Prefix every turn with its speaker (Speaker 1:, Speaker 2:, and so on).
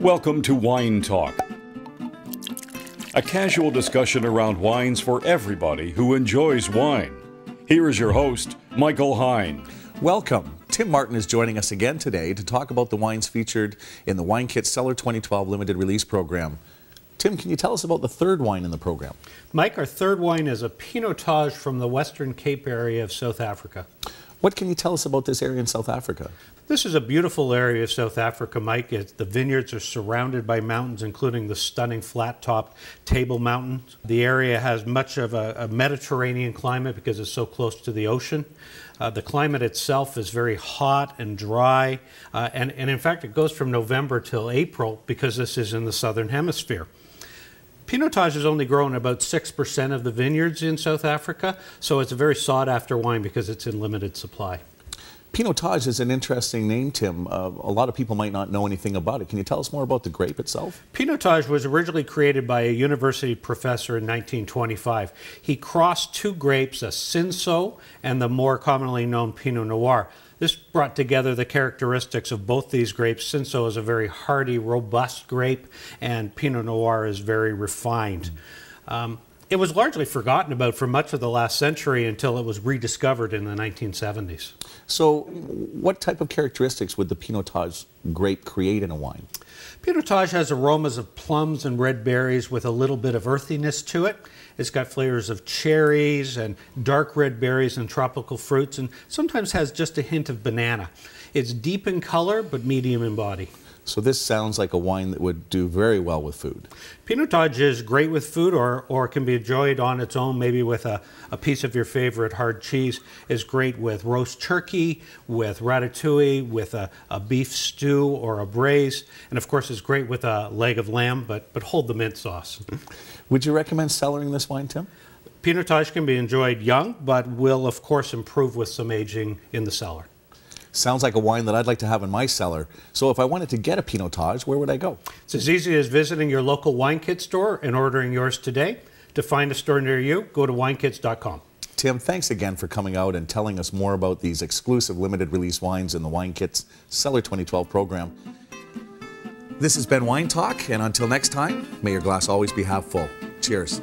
Speaker 1: Welcome to Wine Talk, a casual discussion around wines for everybody who enjoys wine. Here is your host, Michael Hine.
Speaker 2: Welcome. Tim Martin is joining us again today to talk about the wines featured in the Wine Kitz Cellar 2012 limited release program. Tim, can you tell us about the third wine in the program?
Speaker 3: Mike, our third wine is a Pinotage from the Western Cape area of South Africa.
Speaker 2: What can you tell us about this area in South Africa?
Speaker 3: This is a beautiful area of South Africa, Mike. It, the vineyards are surrounded by mountains, including the stunning flat-topped Table Mountains. The area has much of a, a Mediterranean climate because it's so close to the ocean. Uh, the climate itself is very hot and dry, uh, and, and in fact, it goes from November till April because this is in the southern hemisphere. Pinotage is only grown about 6% of the vineyards in South Africa, so it's a very sought after wine because it's in limited supply.
Speaker 2: Pinotage is an interesting name, Tim. Uh, a lot of people might not know anything about it. Can you tell us more about the grape itself?
Speaker 3: Pinotage was originally created by a university professor in 1925. He crossed two grapes, a Cinsault and the more commonly known Pinot Noir. This brought together the characteristics of both these grapes. Cinsault is a very hardy, robust grape, and Pinot Noir is very refined. Um, it was largely forgotten about for much of the last century until it was rediscovered in the 1970s.
Speaker 2: So, what type of characteristics would the Pinotage grape create in a wine?
Speaker 3: Pinotage has aromas of plums and red berries with a little bit of earthiness to it. It's got flavors of cherries and dark red berries and tropical fruits, and sometimes has just a hint of banana. It's deep in color but medium in body.
Speaker 2: So this sounds like a wine that would do very well with food.
Speaker 3: Pinotage is great with food or, or can be enjoyed on its own, maybe with a, a piece of your favorite hard cheese. is great with roast turkey, with ratatouille, with a, a beef stew or a braise. And of course, it's great with a leg of lamb, but, but hold the mint sauce.
Speaker 2: Would you recommend cellaring this wine, Tim?
Speaker 3: Pinotage can be enjoyed young, but will of course improve with some aging in the cellar.
Speaker 2: Sounds like a wine that I'd like to have in my cellar. So if I wanted to get a Pinotage, where would I go?
Speaker 3: It's as easy as visiting your local Wine Kitz store and ordering yours today. To find a store near you, go to winekitz.com.
Speaker 2: Tim, thanks again for coming out and telling us more about these exclusive limited release wines in the Wine Kitz Cellar 2012 program. This has been Wine Talk, and until next time, may your glass always be half full. Cheers.